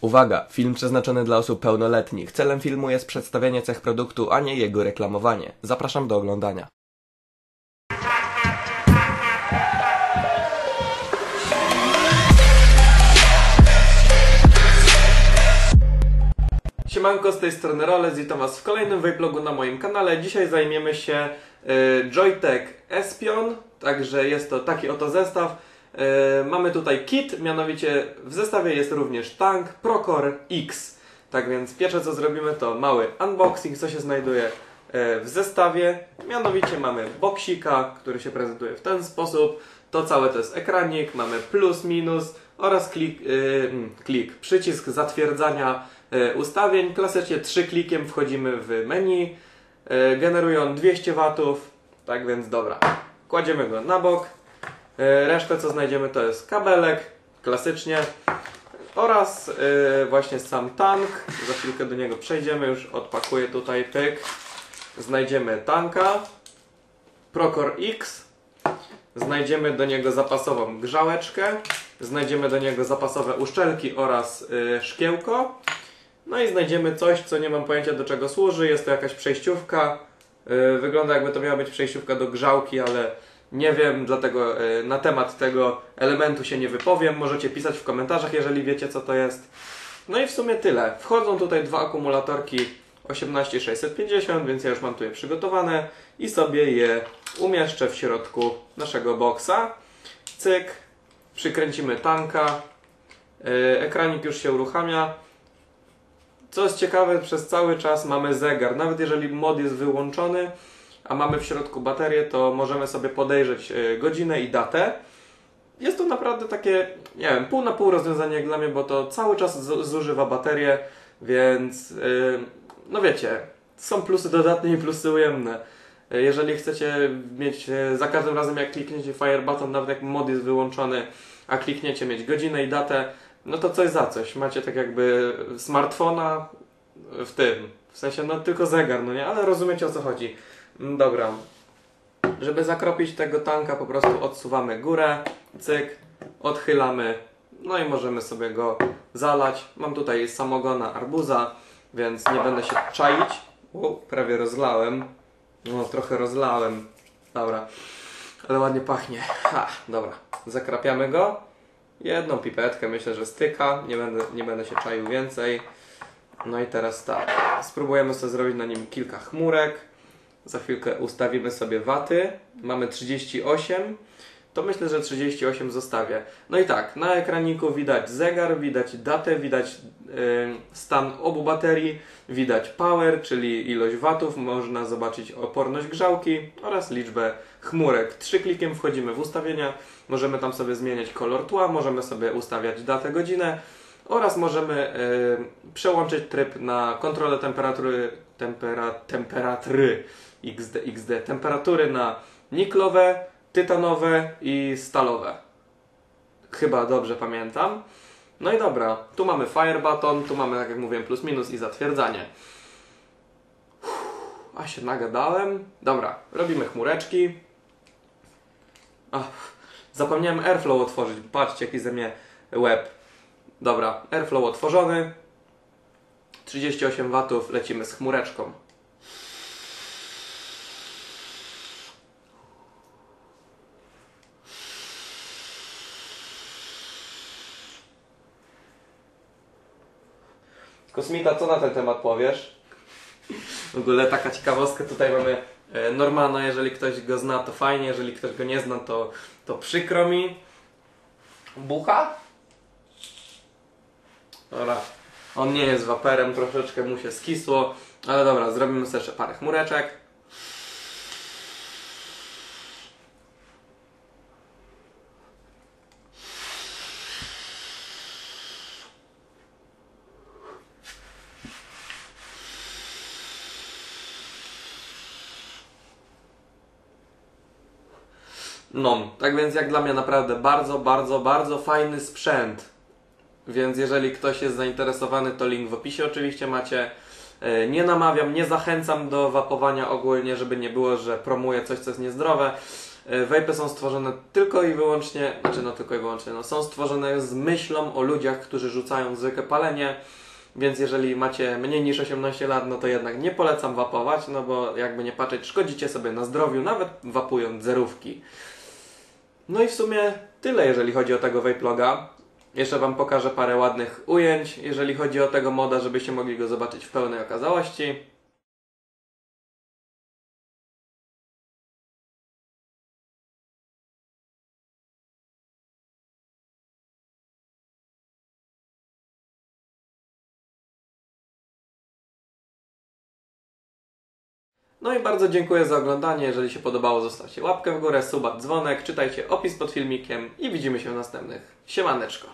Uwaga! Film przeznaczony dla osób pełnoletnich. Celem filmu jest przedstawienie cech produktu, a nie jego reklamowanie. Zapraszam do oglądania. Siemanko, z tej strony Roles, witam Was w kolejnym vlogu na moim kanale. Dzisiaj zajmiemy się y, Joytech Espion, także jest to taki oto zestaw. Y, mamy tutaj kit, mianowicie w zestawie jest również tank Procore X. Tak więc pierwsze co zrobimy to mały unboxing, co się znajduje y, w zestawie. Mianowicie mamy boksika, który się prezentuje w ten sposób. To całe to jest ekranik, mamy plus, minus oraz klik, yy, klik przycisk zatwierdzania ustawień. Klasycznie trzy klikiem wchodzimy w menu. Generuje on 200 watów, tak więc dobra. Kładziemy go na bok. Yy, resztę co znajdziemy to jest kabelek, klasycznie. Oraz yy, właśnie sam tank. Za chwilkę do niego przejdziemy, już odpakuję tutaj pyk. Znajdziemy tanka. Procore X. Znajdziemy do niego zapasową grzałeczkę, znajdziemy do niego zapasowe uszczelki oraz y, szkiełko. No i znajdziemy coś, co nie mam pojęcia do czego służy. Jest to jakaś przejściówka. Wygląda jakby to miała być przejściówka do grzałki, ale nie wiem, dlatego y, na temat tego elementu się nie wypowiem. Możecie pisać w komentarzach, jeżeli wiecie co to jest. No i w sumie tyle. Wchodzą tutaj dwa akumulatorki 18650, więc ja już mam tu je przygotowane i sobie je umieszczę w środku naszego boksa. Cyk, przykręcimy tanka, yy, ekranik już się uruchamia. Co jest ciekawe, przez cały czas mamy zegar, nawet jeżeli mod jest wyłączony, a mamy w środku baterię, to możemy sobie podejrzeć yy, godzinę i datę. Jest to naprawdę takie, nie wiem, pół na pół rozwiązanie dla mnie, bo to cały czas zużywa baterię, więc yy, no wiecie, są plusy dodatnie i plusy ujemne. Jeżeli chcecie mieć za każdym razem jak klikniecie Fire Button, nawet jak mod jest wyłączony, a klikniecie mieć godzinę i datę, no to coś za coś. Macie tak jakby smartfona w tym. W sensie no tylko zegar, no nie? Ale rozumiecie o co chodzi. Dobra. Żeby zakropić tego tanka po prostu odsuwamy górę, cyk, odchylamy, no i możemy sobie go zalać. Mam tutaj samogona arbuza, więc nie będę się czaić. U, prawie rozlałem. No, trochę rozlałem. Dobra. Ale ładnie pachnie. Ha, dobra. Zakrapiamy go. Jedną pipetkę myślę, że styka. Nie będę, nie będę się czaił więcej. No i teraz tak. Spróbujemy sobie zrobić na nim kilka chmurek. Za chwilkę ustawimy sobie waty. Mamy 38 to myślę, że 38 zostawię. No i tak, na ekraniku widać zegar, widać datę, widać yy, stan obu baterii, widać power, czyli ilość watów, można zobaczyć oporność grzałki oraz liczbę chmurek. Trzy klikiem wchodzimy w ustawienia, możemy tam sobie zmieniać kolor tła, możemy sobie ustawiać datę, godzinę oraz możemy yy, przełączyć tryb na kontrolę temperatury, tempera, temperatury XD, XD, temperatury na niklowe, tytanowe i stalowe. Chyba dobrze pamiętam. No i dobra, tu mamy fire button, tu mamy, tak jak mówiłem, plus minus i zatwierdzanie. A się nagadałem. Dobra, robimy chmureczki. Ach, zapomniałem airflow otworzyć. Patrzcie, jaki ze mnie web. Dobra, airflow otworzony. 38 watów, lecimy z chmureczką. Kosmita, co na ten temat powiesz? W ogóle taka ciekawostka, tutaj mamy e, Normana, jeżeli ktoś go zna to fajnie, jeżeli ktoś go nie zna to, to przykro mi. Bucha? Dobra, on nie jest waperem, troszeczkę mu się skisło, ale dobra, zrobimy sobie jeszcze parę chmureczek. No, tak więc jak dla mnie naprawdę bardzo, bardzo, bardzo fajny sprzęt. Więc jeżeli ktoś jest zainteresowany, to link w opisie oczywiście macie. E, nie namawiam, nie zachęcam do wapowania ogólnie, żeby nie było, że promuję coś, co jest niezdrowe. E, Vapy są stworzone tylko i wyłącznie, znaczy no tylko i wyłącznie, no są stworzone z myślą o ludziach, którzy rzucają zwykłe palenie, więc jeżeli macie mniej niż 18 lat, no to jednak nie polecam wapować, no bo jakby nie patrzeć, szkodzicie sobie na zdrowiu, nawet wapując zerówki. No i w sumie tyle, jeżeli chodzi o tego Vaploga. Jeszcze Wam pokażę parę ładnych ujęć, jeżeli chodzi o tego moda, żebyście mogli go zobaczyć w pełnej okazałości. No i bardzo dziękuję za oglądanie. Jeżeli się podobało, zostawcie łapkę w górę, suba, dzwonek, czytajcie opis pod filmikiem i widzimy się w następnych. Siemaneczko.